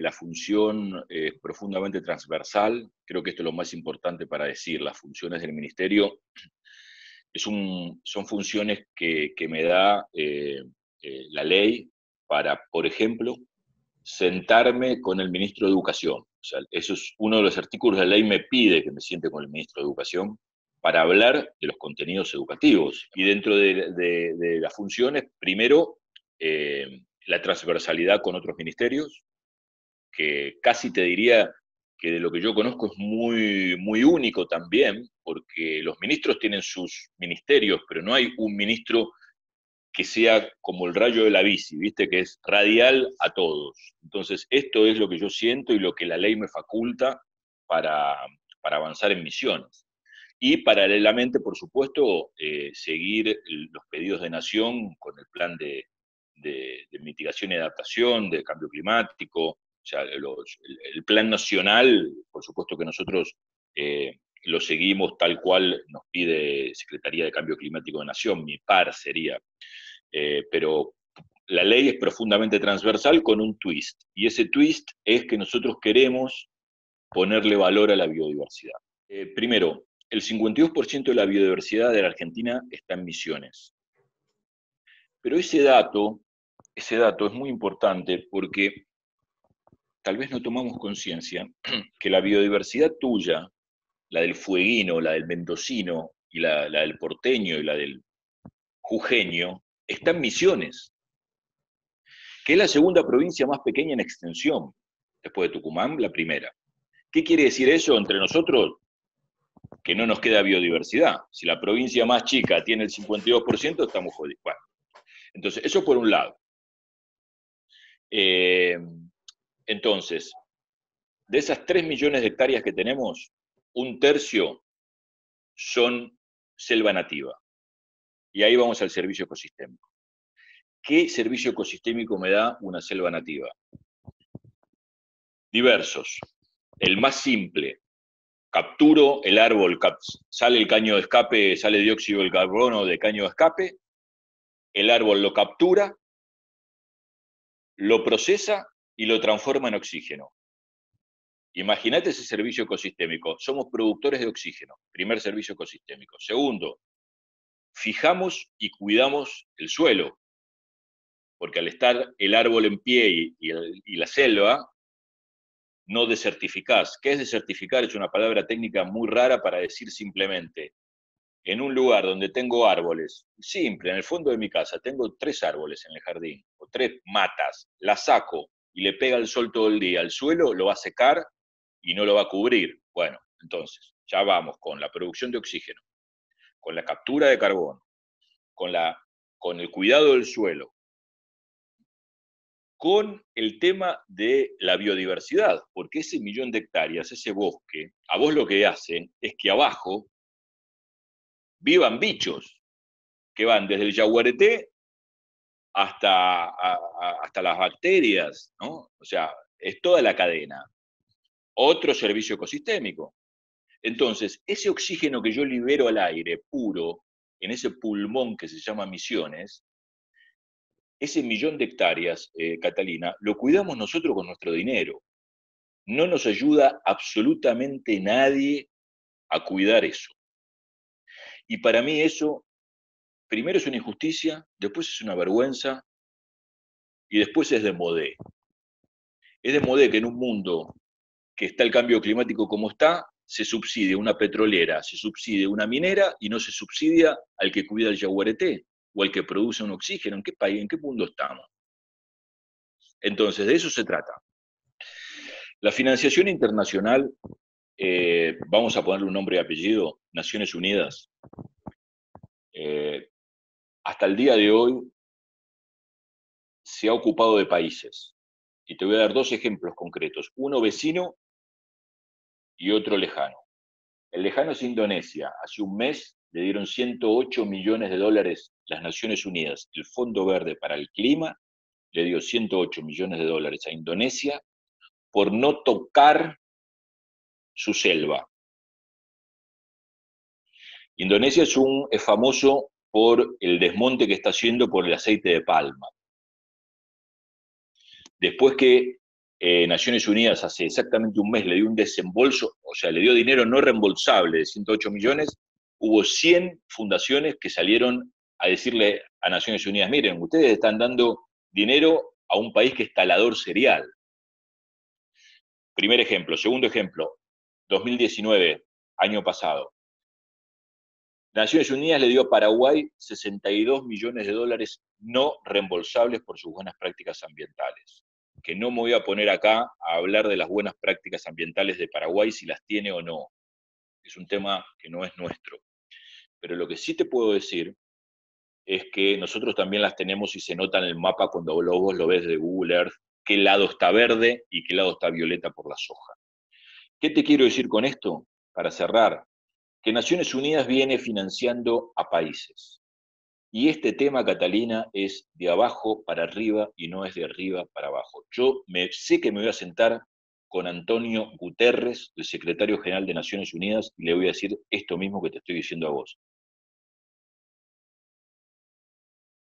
La función es profundamente transversal, creo que esto es lo más importante para decir, las funciones del ministerio es un, son funciones que, me da eh, eh, la ley para, por ejemplo, sentarme con el ministro de Educación. O sea, eso es uno de los artículos de la ley me pide que me siente con el ministro de Educación para hablar de los contenidos educativos. Y dentro de, las funciones, primero, eh, la transversalidad con otros ministerios, que casi te diría que de lo que yo conozco es muy, muy único también, porque los ministros tienen sus ministerios, pero no hay un ministro que sea como el rayo de la bici, ¿viste? Que es radial a todos. Entonces, esto es lo que yo siento y lo que la ley me faculta para, avanzar en misiones. Y paralelamente, por supuesto, eh, seguir los pedidos de nación con el plan de, mitigación y adaptación, de cambio climático, o sea, el, plan nacional, por supuesto que nosotros eh, lo seguimos tal cual nos pide Secretaría de Cambio Climático de Nación, mi par sería. Eh, pero la ley es profundamente transversal con un twist, y ese twist es que nosotros queremos ponerle valor a la biodiversidad. Eh, primero, el 52% de la biodiversidad de la Argentina está en misiones. Pero ese dato, ese dato es muy importante porque tal vez no tomamos conciencia que la biodiversidad tuya la del fueguino, la del mendocino, y la, del porteño y la del jujeño, está en Misiones, que es la segunda provincia más pequeña en extensión, después de Tucumán, la primera. ¿Qué quiere decir eso entre nosotros? Que no nos queda biodiversidad. Si la provincia más chica tiene el 52%, estamos jodidos. Bueno, entonces, eso por un lado. Eh, entonces, de esas 3 millones de hectáreas que tenemos, un tercio son selva nativa. Y ahí vamos al servicio ecosistémico. ¿Qué servicio ecosistémico me da una selva nativa? Diversos. El más simple, capturo el árbol, sale el caño de escape, sale dióxido de carbono de caño de escape, el árbol lo captura, lo procesa y lo transforma en oxígeno. Imagínate ese servicio ecosistémico. Somos productores de oxígeno, primer servicio ecosistémico. Segundo, fijamos y cuidamos el suelo, porque al estar el árbol en pie y, la selva, no desertificás. ¿Qué es desertificar? Es una palabra técnica muy rara para decir simplemente, en un lugar donde tengo árboles, simple, en el fondo de mi casa, tengo tres árboles en el jardín, o tres matas, las saco y le pega el sol todo el día, el suelo lo va a secar y no lo va a cubrir. Bueno, entonces, ya vamos con la producción de oxígeno, con la captura de carbono, con, la, con el cuidado del suelo, con el tema de la biodiversidad, porque ese millón de hectáreas, ese bosque, a vos lo que hace es que abajo vivan bichos que van desde el yaguareté hasta, hasta las bacterias, ¿no? O sea, es toda la cadena otro servicio ecosistémico. Entonces, ese oxígeno que yo libero al aire puro, en ese pulmón que se llama Misiones, ese millón de hectáreas, eh, Catalina, lo cuidamos nosotros con nuestro dinero. No nos ayuda absolutamente nadie a cuidar eso. Y para mí eso, primero es una injusticia, después es una vergüenza y después es de modé. Es de modé que en un mundo que está el cambio climático como está, se subsidia una petrolera, se subsidia una minera y no se subsidia al que cuida el yaguareté o al que produce un oxígeno. ¿En qué país, en qué mundo estamos? Entonces, de eso se trata. La financiación internacional, eh, vamos a ponerle un nombre y apellido, Naciones Unidas, eh, hasta el día de hoy se ha ocupado de países. Y te voy a dar dos ejemplos concretos. Uno vecino y otro lejano. El lejano es Indonesia. Hace un mes le dieron 108 millones de dólares las Naciones Unidas. El Fondo Verde para el Clima le dio 108 millones de dólares a Indonesia por no tocar su selva. Indonesia es, un, es famoso por el desmonte que está haciendo por el aceite de palma. Después que eh, Naciones Unidas hace exactamente un mes le dio un desembolso, o sea, le dio dinero no reembolsable de 108 millones, hubo 100 fundaciones que salieron a decirle a Naciones Unidas, miren, ustedes están dando dinero a un país que es talador serial. Primer ejemplo. Segundo ejemplo, 2019, año pasado. Naciones Unidas le dio a Paraguay 62 millones de dólares no reembolsables por sus buenas prácticas ambientales. Que no me voy a poner acá a hablar de las buenas prácticas ambientales de Paraguay, si las tiene o no. Es un tema que no es nuestro. Pero lo que sí te puedo decir es que nosotros también las tenemos y se nota en el mapa cuando vos lo ves de Google Earth, qué lado está verde y qué lado está violeta por la soja. ¿Qué te quiero decir con esto? Para cerrar, que Naciones Unidas viene financiando a países. Y este tema, Catalina, es de abajo para arriba y no es de arriba para abajo. Yo me, sé que me voy a sentar con Antonio Guterres, el secretario general de Naciones Unidas, y le voy a decir esto mismo que te estoy diciendo a vos.